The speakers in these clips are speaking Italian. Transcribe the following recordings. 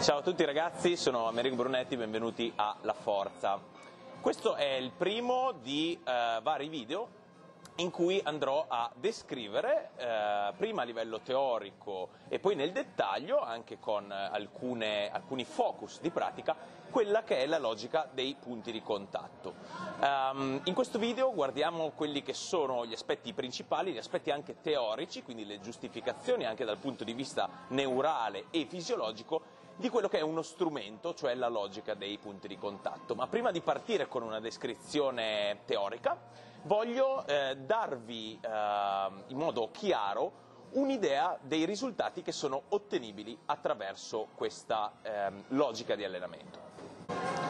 Ciao a tutti ragazzi, sono Americo Brunetti, benvenuti a La Forza. Questo è il primo di eh, vari video in cui andrò a descrivere, eh, prima a livello teorico e poi nel dettaglio, anche con alcune, alcuni focus di pratica, quella che è la logica dei punti di contatto. Um, in questo video guardiamo quelli che sono gli aspetti principali, gli aspetti anche teorici, quindi le giustificazioni anche dal punto di vista neurale e fisiologico di quello che è uno strumento, cioè la logica dei punti di contatto. Ma prima di partire con una descrizione teorica, voglio eh, darvi eh, in modo chiaro un'idea dei risultati che sono ottenibili attraverso questa eh, logica di allenamento.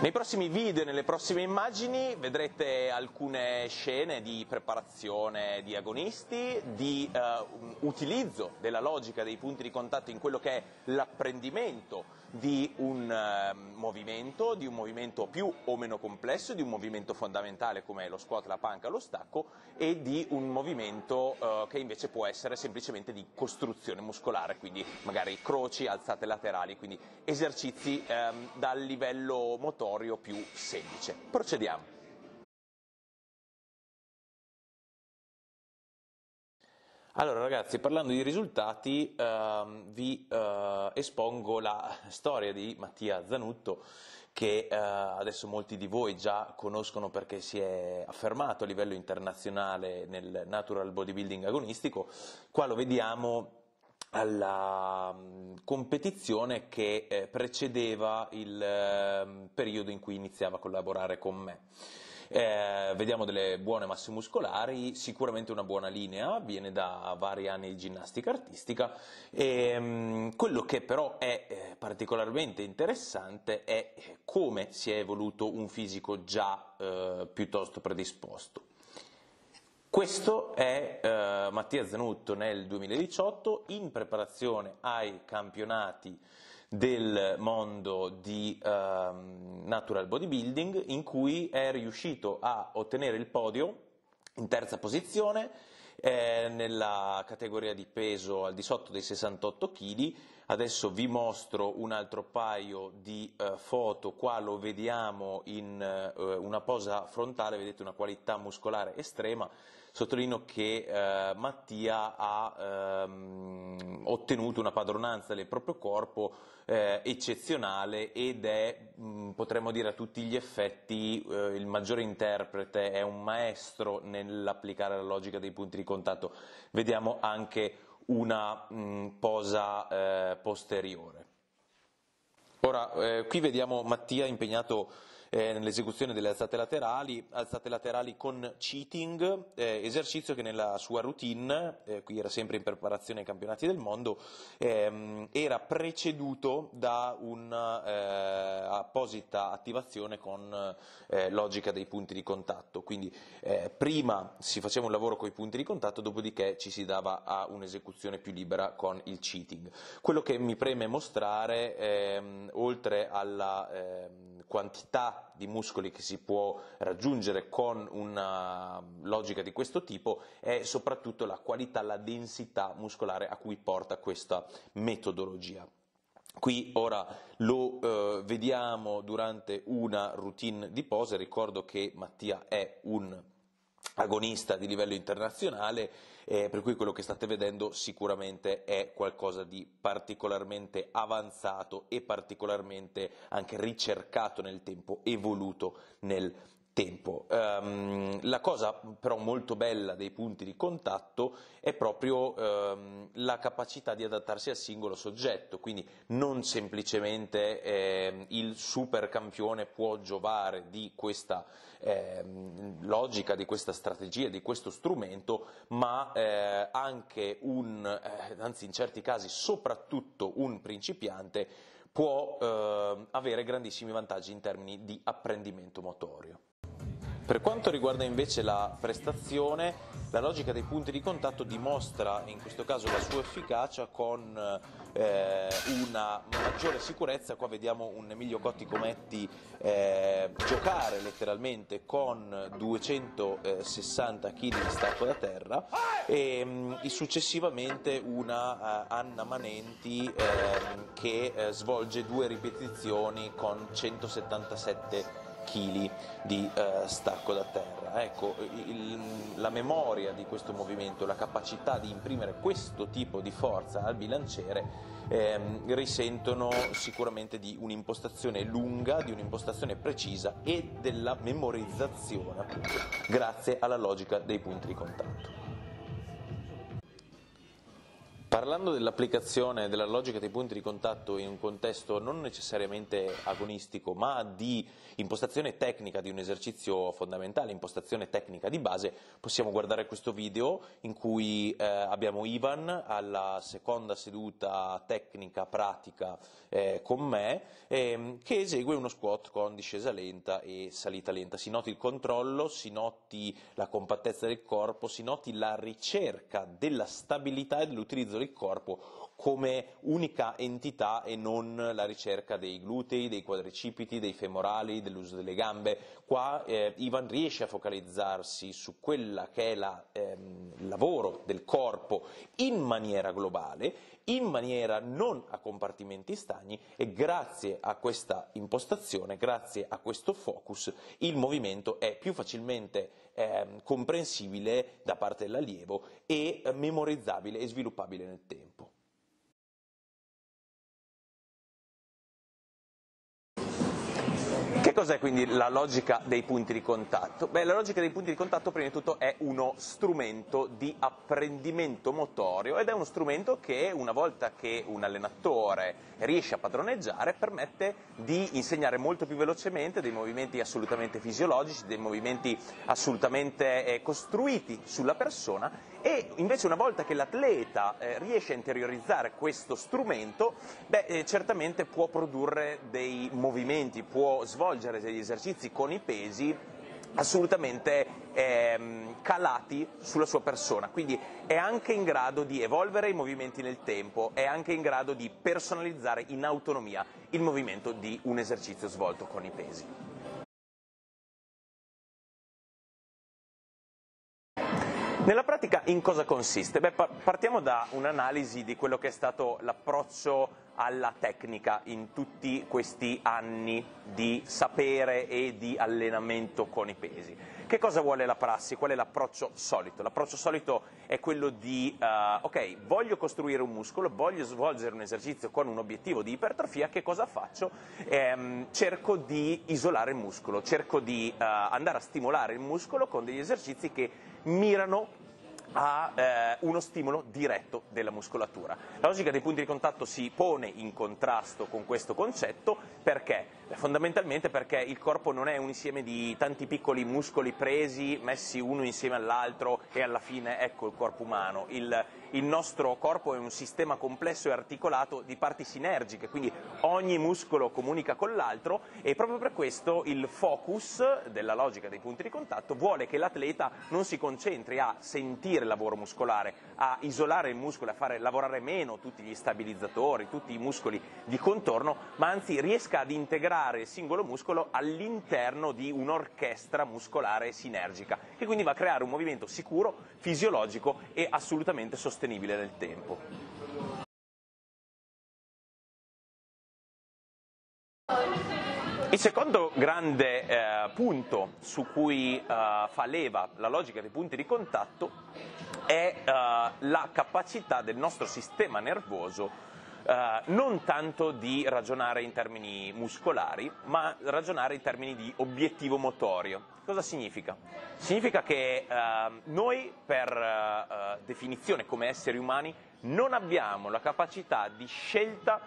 Nei prossimi video e nelle prossime immagini vedrete alcune scene di preparazione di agonisti, di eh, utilizzo della logica dei punti di contatto in quello che è l'apprendimento di un eh, movimento, di un movimento più o meno complesso, di un movimento fondamentale come lo squat, la panca, lo stacco e di un movimento eh, che invece può essere semplicemente di costruzione muscolare, quindi magari croci, alzate laterali, quindi esercizi ehm, dal livello laboratorio più semplice. Procediamo. Allora ragazzi, parlando di risultati, eh, vi eh, espongo la storia di Mattia Zanutto che eh, adesso molti di voi già conoscono perché si è affermato a livello internazionale nel natural bodybuilding agonistico. Qua lo vediamo alla mm, competizione che eh, precedeva il eh, periodo in cui iniziava a collaborare con me. Eh, vediamo delle buone masse muscolari, sicuramente una buona linea, viene da vari anni di ginnastica artistica e mh, mm, quello che però è eh, particolarmente interessante è come si è evoluto un fisico già eh, piuttosto predisposto. Questo è eh, Mattia Zanutto nel 2018 in preparazione ai campionati del mondo di eh, natural bodybuilding in cui è riuscito a ottenere il podio in terza posizione eh, nella categoria di peso al di sotto dei 68 kg. Adesso vi mostro un altro paio di eh, foto, qua lo vediamo in eh, una posa frontale, vedete una qualità muscolare estrema. Sottolineo che eh, Mattia ha ehm, ottenuto una padronanza del proprio corpo eh, eccezionale ed è, mh, potremmo dire a tutti gli effetti, eh, il maggiore interprete, è un maestro nell'applicare la logica dei punti di contatto. Vediamo anche una mh, posa eh, posteriore. Ora, eh, qui vediamo Mattia impegnato eh, nell'esecuzione delle alzate laterali, alzate laterali con cheating, eh, esercizio che nella sua routine, eh, qui era sempre in preparazione ai campionati del mondo, ehm, era preceduto da un'apposita eh, attivazione con eh, logica dei punti di contatto, quindi eh, prima si faceva un lavoro con i punti di contatto, dopodiché ci si dava a un'esecuzione più libera con il cheating. Quello che mi preme mostrare, ehm, oltre alla ehm, quantità di muscoli che si può raggiungere con una logica di questo tipo è soprattutto la qualità, la densità muscolare a cui porta questa metodologia. Qui ora lo eh, vediamo durante una routine di pose, ricordo che Mattia è un agonista di livello internazionale, eh, per cui quello che state vedendo sicuramente è qualcosa di particolarmente avanzato e particolarmente anche ricercato nel tempo, evoluto nel tempo. Um, la cosa però molto bella dei punti di contatto è proprio um, la capacità di adattarsi al singolo soggetto, quindi non semplicemente eh, il supercampione può giovare di questa eh, logica, di questa strategia, di questo strumento, ma eh, anche un, eh, anzi in certi casi soprattutto un principiante può eh, avere grandissimi vantaggi in termini di apprendimento motorio. Per quanto riguarda invece la prestazione, la logica dei punti di contatto dimostra in questo caso la sua efficacia con eh, una maggiore sicurezza. Qua vediamo un Emilio Cotti Cometti eh, giocare letteralmente con 260 kg di stacco da terra e mh, successivamente una uh, Anna Manenti eh, che svolge due ripetizioni con 177 kg di eh, stacco da terra. Ecco, il, la memoria di questo movimento, la capacità di imprimere questo tipo di forza al bilanciere ehm, risentono sicuramente di un'impostazione lunga, di un'impostazione precisa e della memorizzazione, appunto, grazie alla logica dei punti di contatto. Parlando dell'applicazione della logica dei punti di contatto in un contesto non necessariamente agonistico, ma di impostazione tecnica di un esercizio fondamentale, impostazione tecnica di base, possiamo guardare questo video in cui eh, abbiamo Ivan alla seconda seduta tecnica pratica eh, con me, eh, che esegue uno squat con discesa lenta e salita lenta. Si noti il controllo, si noti la compattezza del corpo, si noti la ricerca della stabilità e dell'utilizzo del corpo come unica entità e non la ricerca dei glutei, dei quadricipiti, dei femorali, dell'uso delle gambe. Qua eh, Ivan riesce a focalizzarsi su quella che è la, ehm, il lavoro del corpo in maniera globale, in maniera non a compartimenti stagni e grazie a questa impostazione, grazie a questo focus, il movimento è più facilmente eh, comprensibile da parte dell'allievo e memorizzabile e sviluppabile nel tempo. Che cos'è quindi la logica dei punti di contatto? Beh, la logica dei punti di contatto prima di tutto è uno strumento di apprendimento motorio ed è uno strumento che una volta che un allenatore riesce a padroneggiare permette di insegnare molto più velocemente dei movimenti assolutamente fisiologici, dei movimenti assolutamente eh, costruiti sulla persona e invece una volta che l'atleta eh, riesce a interiorizzare questo strumento, beh, eh, certamente può produrre dei movimenti, può svolgere svolgere degli esercizi con i pesi assolutamente ehm, calati sulla sua persona, quindi è anche in grado di evolvere i movimenti nel tempo, è anche in grado di personalizzare in autonomia il movimento di un esercizio svolto con i pesi. Nella pratica in cosa consiste? Beh, partiamo da un'analisi di quello che è stato l'approccio alla tecnica in tutti questi anni di sapere e di allenamento con i pesi. Che cosa vuole la prassi? Qual è l'approccio solito? L'approccio solito è quello di, uh, ok, voglio costruire un muscolo, voglio svolgere un esercizio con un obiettivo di ipertrofia, che cosa faccio? Ehm, cerco di isolare il muscolo, cerco di uh, andare a stimolare il muscolo con degli esercizi che mirano a eh, uno stimolo diretto della muscolatura. La logica dei punti di contatto si pone in contrasto con questo concetto perché? Fondamentalmente perché il corpo non è un insieme di tanti piccoli muscoli presi, messi uno insieme all'altro e alla fine ecco il corpo umano. Il, il nostro corpo è un sistema complesso e articolato di parti sinergiche, quindi ogni muscolo comunica con l'altro e proprio per questo il focus della logica dei punti di contatto vuole che l'atleta non si concentri a sentire il lavoro muscolare, a isolare il muscolo, a fare lavorare meno tutti gli stabilizzatori, tutti i muscoli di contorno, ma anzi riesca ad integrare il singolo muscolo all'interno di un'orchestra muscolare sinergica, che quindi va a creare un movimento sicuro, fisiologico e assolutamente sostenibile sostenibile nel tempo. Il secondo grande eh, punto su cui eh, fa leva la logica dei punti di contatto è eh, la capacità del nostro sistema nervoso Uh, non tanto di ragionare in termini muscolari, ma ragionare in termini di obiettivo motorio. Cosa significa? Significa che uh, noi, per uh, definizione come esseri umani, non abbiamo la capacità di scelta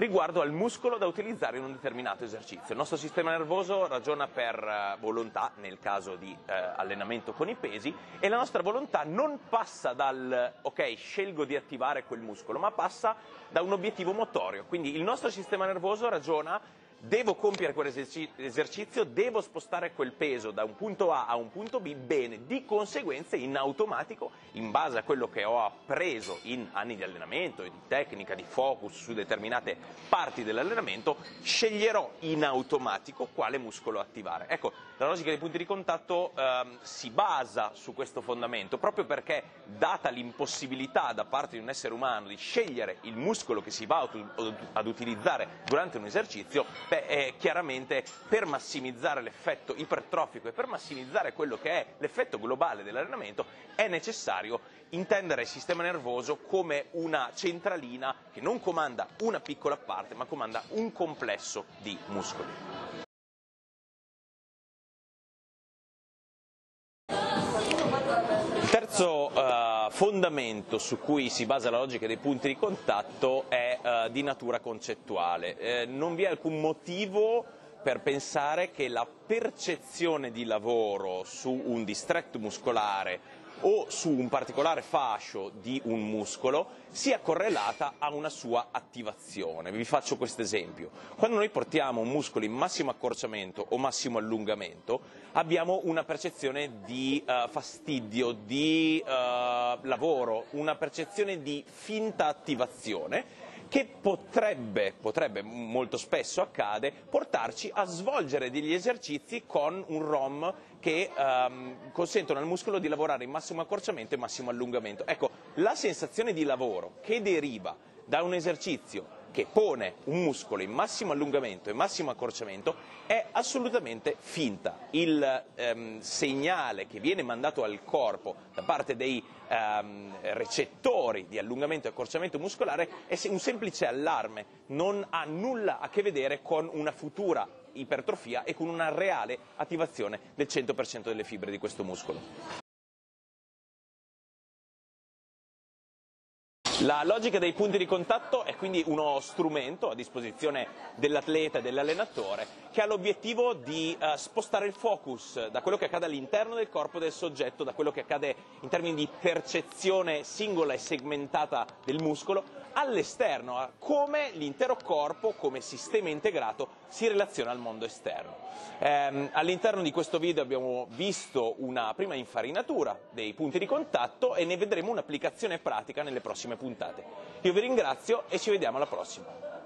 riguardo al muscolo da utilizzare in un determinato esercizio. Il nostro sistema nervoso ragiona per eh, volontà, nel caso di eh, allenamento con i pesi, e la nostra volontà non passa dal ok, scelgo di attivare quel muscolo, ma passa da un obiettivo motorio. Quindi il nostro sistema nervoso ragiona devo compiere quell'esercizio, devo spostare quel peso da un punto A a un punto B, bene, di conseguenza in automatico, in base a quello che ho appreso in anni di allenamento, di tecnica, di focus su determinate parti dell'allenamento, sceglierò in automatico quale muscolo attivare. Ecco, la logica dei punti di contatto ehm, si basa su questo fondamento, proprio perché data l'impossibilità da parte di un essere umano di scegliere il muscolo che si va ad utilizzare durante un esercizio, beh, eh, chiaramente per massimizzare l'effetto ipertrofico e per massimizzare quello che è l'effetto globale dell'allenamento è necessario intendere il sistema nervoso come una centralina che non comanda una piccola parte ma comanda un complesso di muscoli. terzo uh, fondamento su cui si basa la logica dei punti di contatto è uh, di natura concettuale. Eh, non vi è alcun motivo per pensare che la percezione di lavoro su un distretto muscolare o su un particolare fascio di un muscolo sia correlata a una sua attivazione. Vi faccio questo esempio. Quando noi portiamo un muscolo in massimo accorciamento o massimo allungamento abbiamo una percezione di uh, fastidio, di uh, lavoro, una percezione di finta attivazione che potrebbe, potrebbe, molto spesso accade, portarci a svolgere degli esercizi con un ROM che um, consentono al muscolo di lavorare in massimo accorciamento e massimo allungamento. Ecco, la sensazione di lavoro che deriva da un esercizio che pone un muscolo in massimo allungamento e massimo accorciamento è assolutamente finta. Il ehm, segnale che viene mandato al corpo da parte dei ehm, recettori di allungamento e accorciamento muscolare è un semplice allarme, non ha nulla a che vedere con una futura ipertrofia e con una reale attivazione del 100% delle fibre di questo muscolo. La logica dei punti di contatto è quindi uno strumento a disposizione dell'atleta e dell'allenatore che ha l'obiettivo di uh, spostare il focus da quello che accade all'interno del corpo del soggetto, da quello che accade in termini di percezione singola e segmentata del muscolo, all'esterno, a come l'intero corpo, come sistema integrato, si relaziona al mondo esterno. Eh, all'interno di questo video abbiamo visto una prima infarinatura dei punti di contatto e ne vedremo un'applicazione pratica nelle prossime puntate. Io vi ringrazio e ci vediamo alla prossima.